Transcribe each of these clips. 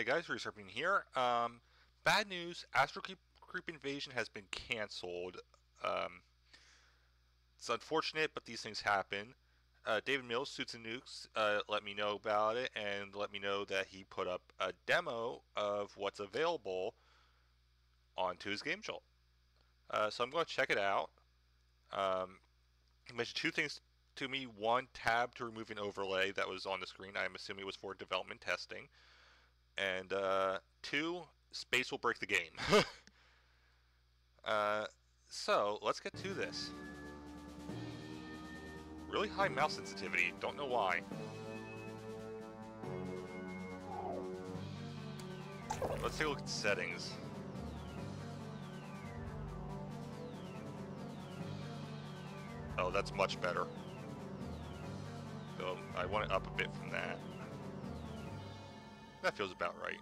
Hey guys, Resurfing here. Um, bad news, Astrocreep, Creep Invasion has been cancelled. Um, it's unfortunate, but these things happen. Uh, David Mills, Suits n Nukes, uh, let me know about it and let me know that he put up a demo of what's available onto his Game Jolt. Uh, so I'm going to check it out. Um, he mentioned two things to me. One, tab to remove an overlay that was on the screen. I'm assuming it was for development testing. And uh, two, space will break the game. uh, so let's get to this. Really high mouse sensitivity, don't know why. Let's take a look at settings. Oh, that's much better. So I want it up a bit from that. That feels about right.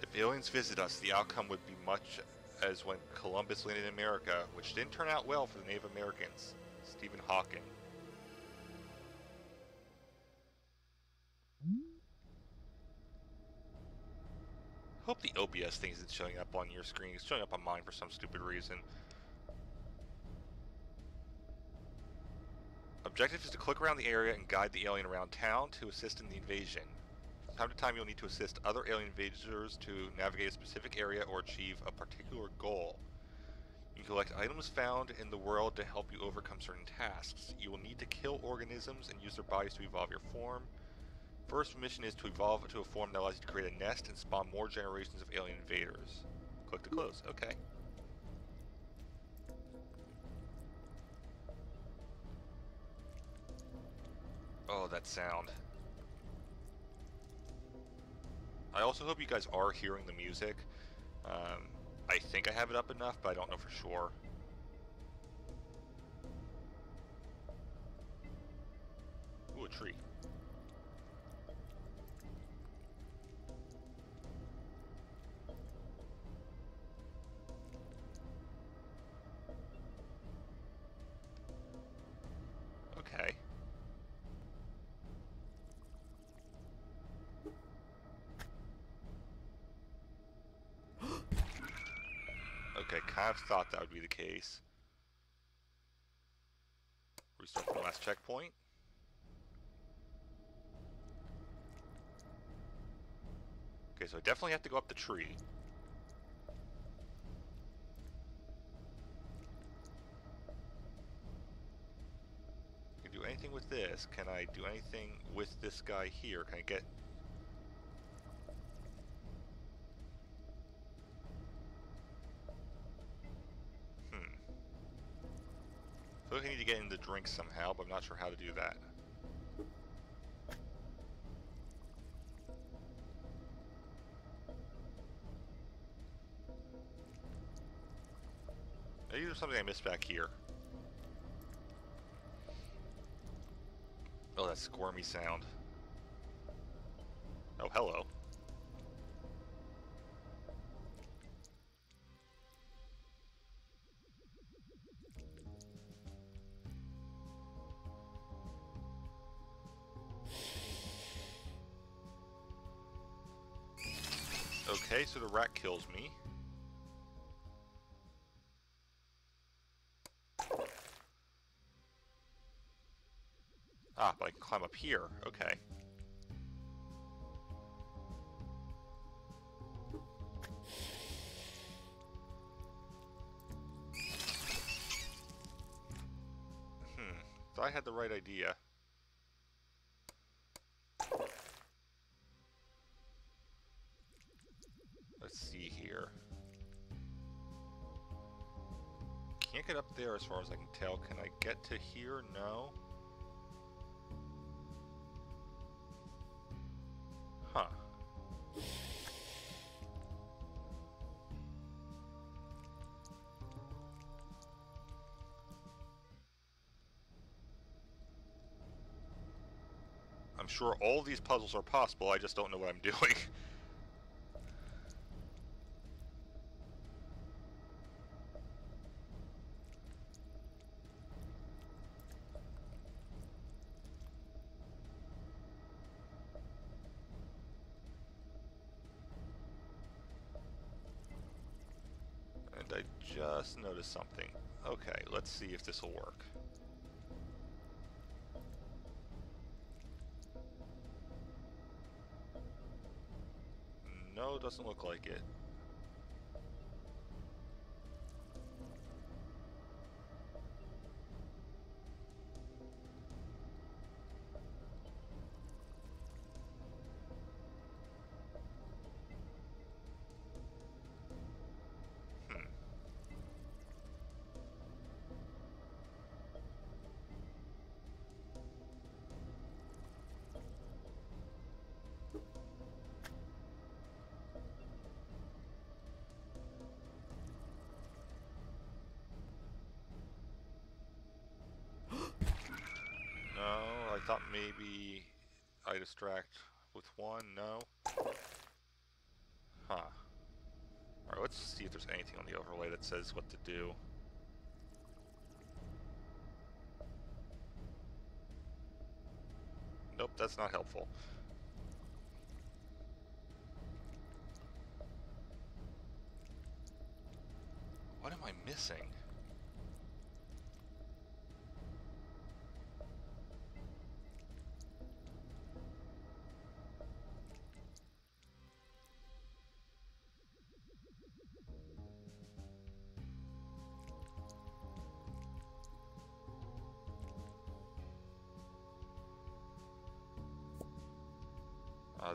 If aliens visit us, the outcome would be much as when Columbus landed in America, which didn't turn out well for the Native Americans. Stephen Hawking. Hope the OBS thing isn't showing up on your screen. It's showing up on mine for some stupid reason. Objective is to click around the area and guide the alien around town to assist in the invasion. From time to time you'll need to assist other alien invaders to navigate a specific area or achieve a particular goal. You can collect items found in the world to help you overcome certain tasks. You will need to kill organisms and use their bodies to evolve your form. First mission is to evolve to a form that allows you to create a nest and spawn more generations of alien invaders. Click to close. Okay. Oh, that sound. I also hope you guys are hearing the music. Um, I think I have it up enough, but I don't know for sure. Ooh, a tree. Thought that would be the case. Restart the last checkpoint. Okay, so I definitely have to go up the tree. can do anything with this. Can I do anything with this guy here? Can I get... in somehow, but I'm not sure how to do that. Maybe there's something I missed back here. Oh, that squirmy sound. Oh, hello. So the rat kills me. Ah, but I can climb up here. Okay. See here. Can't get up there as far as I can tell. Can I get to here? No. Huh. I'm sure all these puzzles are possible, I just don't know what I'm doing. Just noticed something. Okay, let's see if this will work. No, doesn't look like it. Thought maybe I distract with one. No. Huh. Alright, let's see if there's anything on the overlay that says what to do. Nope, that's not helpful. What am I missing?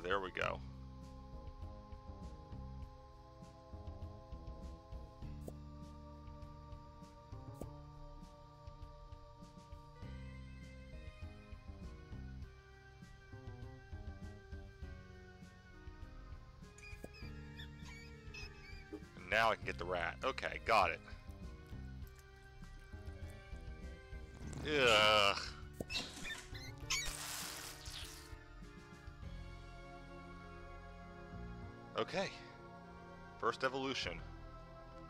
There we go. now I can get the rat. Okay, got it. Ugh. Okay. First evolution.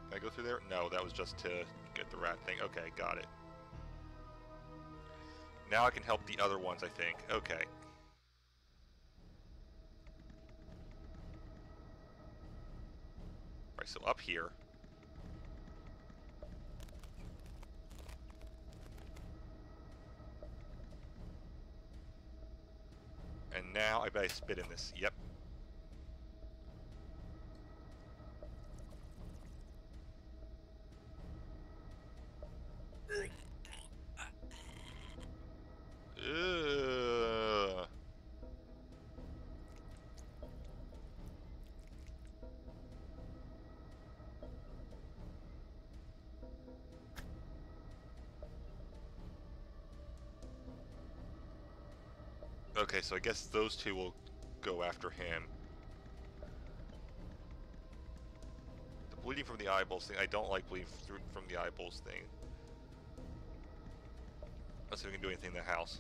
Can I go through there? No, that was just to get the rat thing. Okay, got it. Now I can help the other ones, I think. Okay. Right, so up here. And now I bet I spit in this. Yep, Okay, so I guess those two will go after him. The bleeding from the eyeballs thing, I don't like bleeding from the eyeballs thing. Let's see if we can do anything in the house.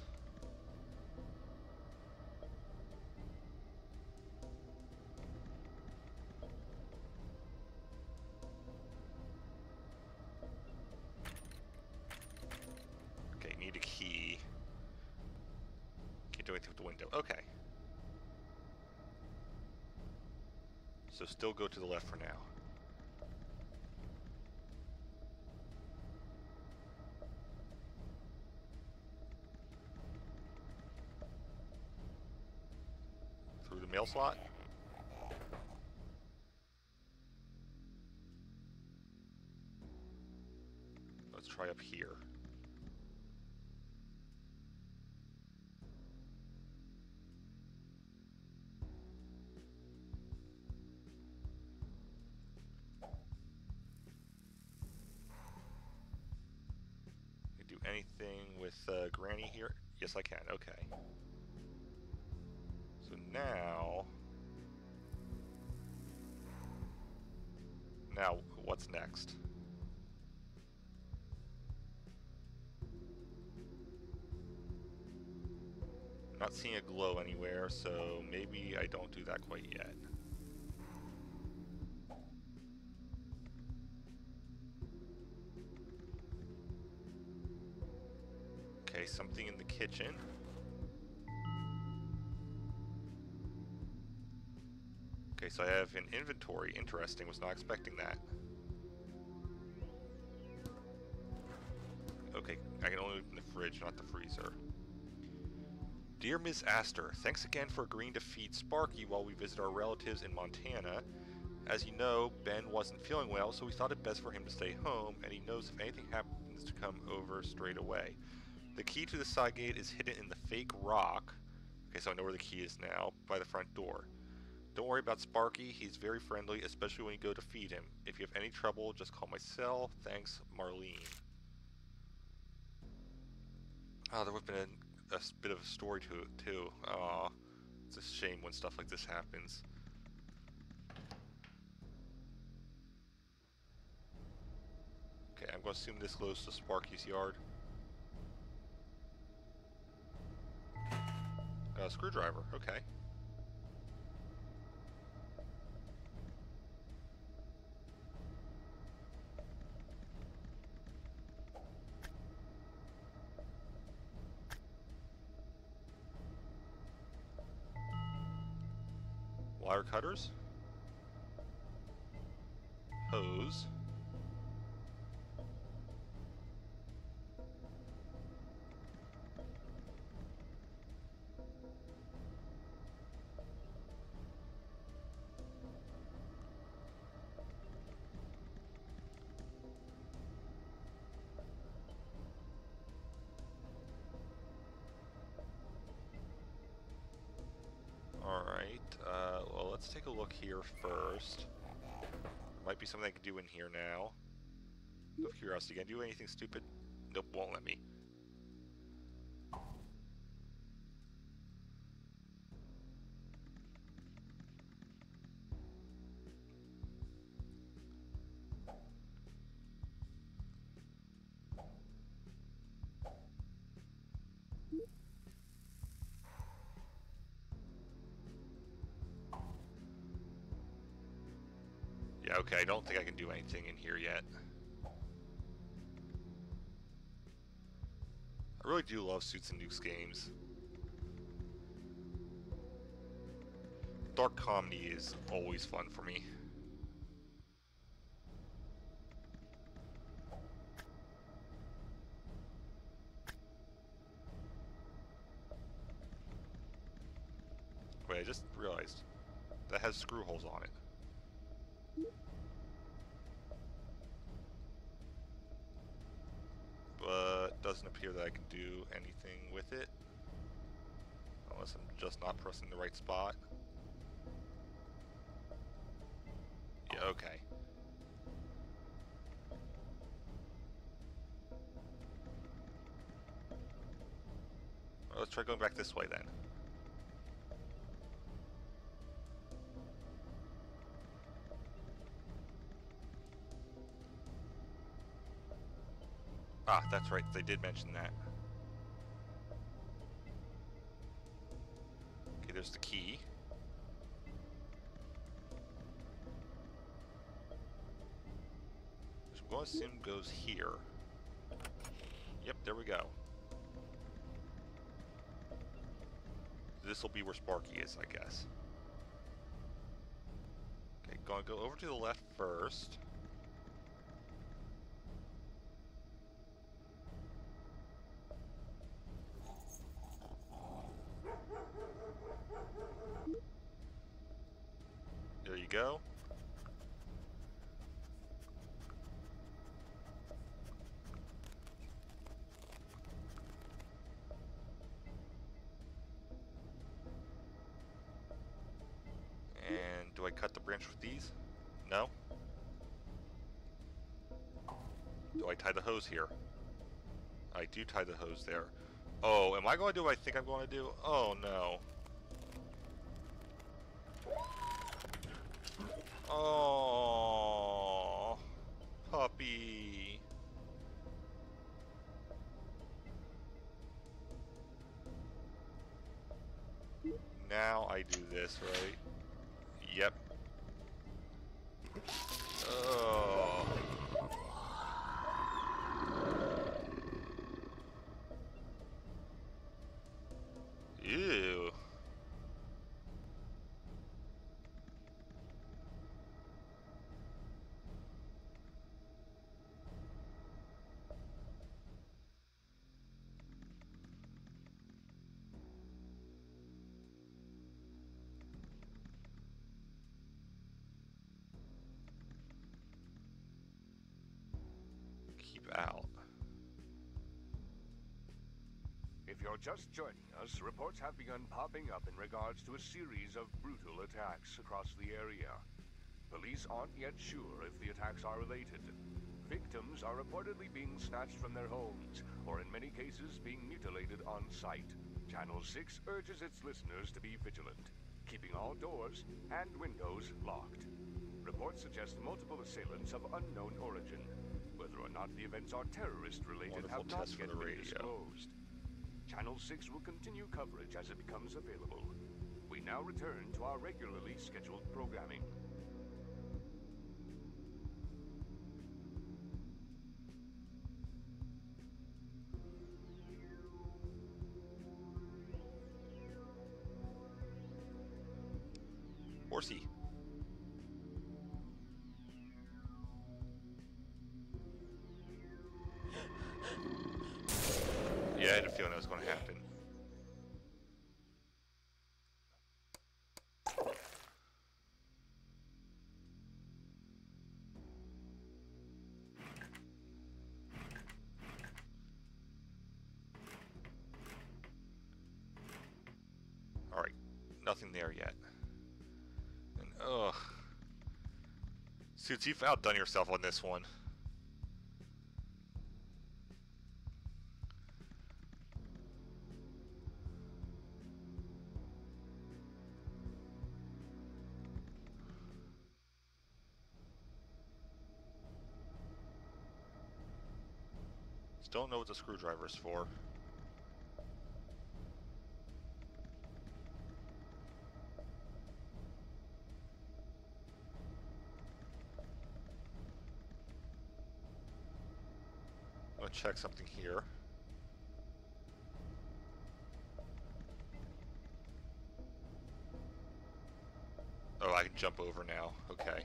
Okay. So still go to the left for now. Through the mail slot? Anything with uh, Granny here? Yes, I can. Okay. So now... Now, what's next? Not seeing a glow anywhere, so maybe I don't do that quite yet. something in the kitchen. Okay, so I have an inventory. Interesting, was not expecting that. Okay, I can only open the fridge, not the freezer. Dear Ms. Astor, thanks again for agreeing to feed Sparky while we visit our relatives in Montana. As you know, Ben wasn't feeling well, so we thought it best for him to stay home, and he knows if anything happens to come over straight away. The key to the side gate is hidden in the fake rock. Okay, so I know where the key is now, by the front door. Don't worry about Sparky, he's very friendly, especially when you go to feed him. If you have any trouble, just call my cell. Thanks, Marlene. Oh, there would have been a, a bit of a story to it, too. Aw, it's a shame when stuff like this happens. Okay, I'm going to assume this goes to Sparky's yard. A screwdriver, okay. Let's take a look here first. There might be something I can do in here now. Of curiosity, can I do anything stupid? Nope, won't let me. I don't think I can do anything in here yet. I really do love Suits n Nukes games. Dark comedy is always fun for me. Let's try going back this way then. Ah, that's right, they did mention that. Okay, there's the key. So I'm going to assume goes here. Yep, there we go. This will be where Sparky is, I guess. Okay, gonna go over to the left first. There you go. With these? No? Do I tie the hose here? I do tie the hose there. Oh, am I going to do what I think I'm going to do? Oh no. Oh, puppy. Now I do this, right? If you're just joining us, reports have begun popping up in regards to a series of brutal attacks across the area. Police aren't yet sure if the attacks are related. Victims are reportedly being snatched from their homes, or in many cases being mutilated on site. Channel 6 urges its listeners to be vigilant, keeping all doors and windows locked. Reports suggest multiple assailants of unknown origin. Whether or not the events are terrorist-related Wonderful have not yet been radio. disclosed. Channel 6 will continue coverage as it becomes available. We now return to our regularly scheduled programming. Nothing there yet. And ugh. Suits, you've outdone yourself on this one. Just don't know what the screwdriver is for. Check something here. Oh, I can jump over now. Okay.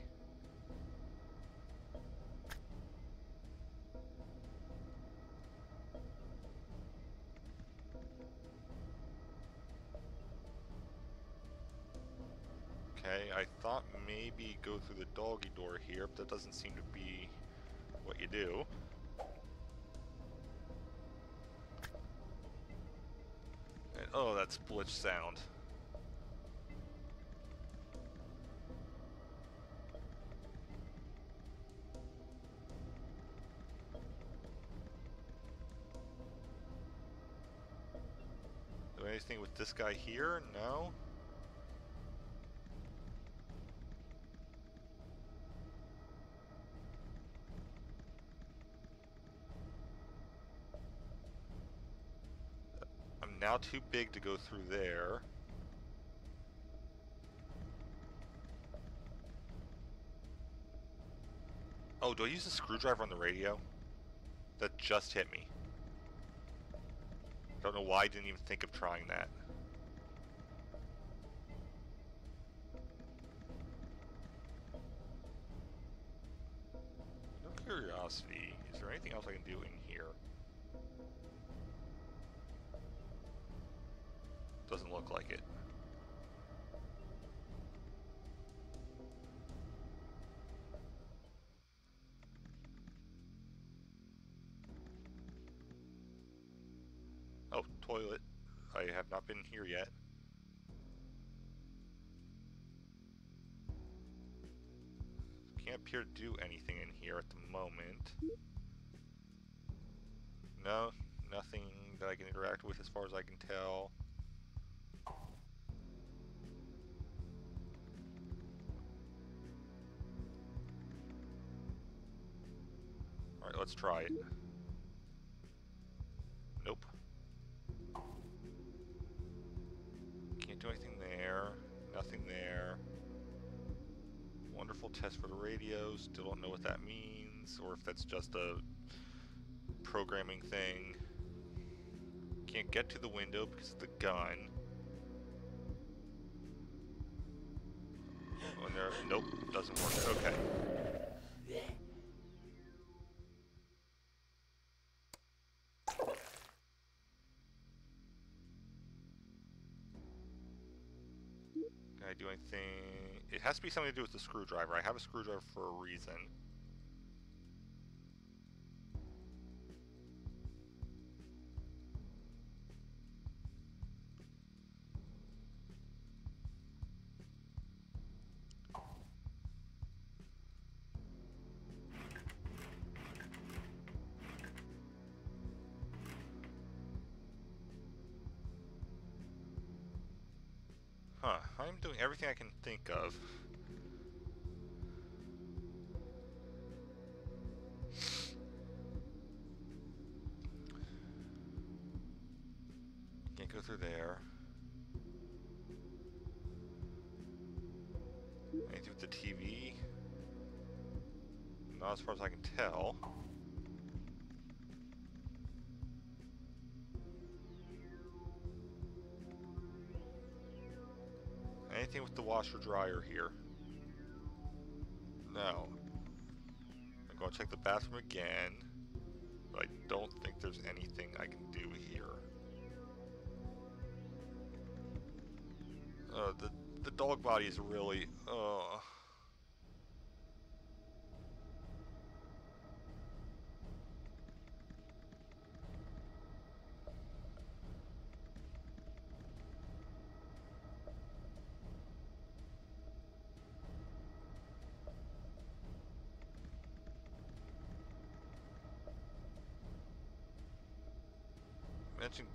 Okay, I thought maybe go through the doggy door here, but that doesn't seem to be what you do. That's glitch sound. Do anything with this guy here? No? I'm now too big to go through there. Oh, do I use a screwdriver on the radio? That just hit me. I Don't know why I didn't even think of trying that. No curiosity. Is there anything else I can do in Doesn't look like it. Oh, toilet. I have not been here yet. Can't appear to do anything in here at the moment. No, nothing that I can interact with as far as I can tell. Let's try it. Nope. Can't do anything there. Nothing there. Wonderful test for the radio. Still don't know what that means, or if that's just a programming thing. Can't get to the window because of the gun. Oh, there, nope, doesn't work. Okay. Has to be something to do with the screwdriver. I have a screwdriver for a reason. I'm doing everything I can think of. Anything with the washer dryer here? No. I'm going to check the bathroom again. But I don't think there's anything I can do here. Uh, the, the dog body is really... Uh,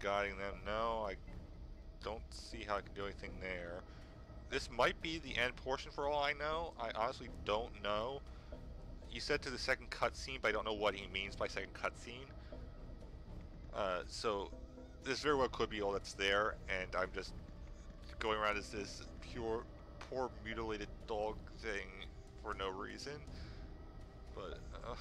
guiding them. No, I don't see how I can do anything there. This might be the end portion for all I know. I honestly don't know. You said to the second cutscene, but I don't know what he means by second cutscene. Uh, so, this very well could be all that's there, and I'm just going around as this pure, poor mutilated dog thing for no reason. But, uh...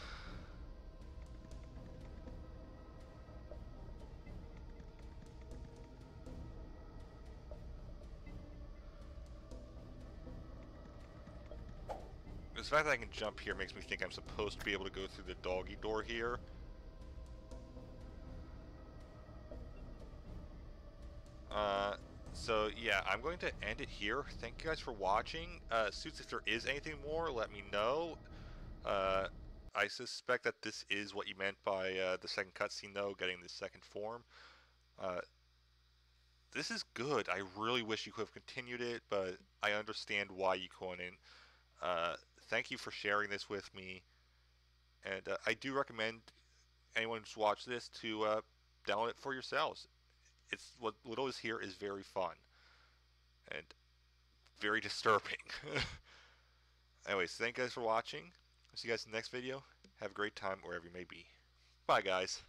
The fact that I can jump here makes me think I'm supposed to be able to go through the doggy door here. Uh, so yeah, I'm going to end it here. Thank you guys for watching. Uh, Suits, if there is anything more, let me know. Uh, I suspect that this is what you meant by uh, the second cutscene, though, getting the second form. Uh, this is good. I really wish you could have continued it, but I understand why you couldn't. Uh, thank you for sharing this with me. And uh, I do recommend anyone who's watched this to uh, download it for yourselves. It's what little is here is very fun and very disturbing. Anyways, thank you guys for watching. I'll see you guys in the next video. Have a great time wherever you may be. Bye, guys.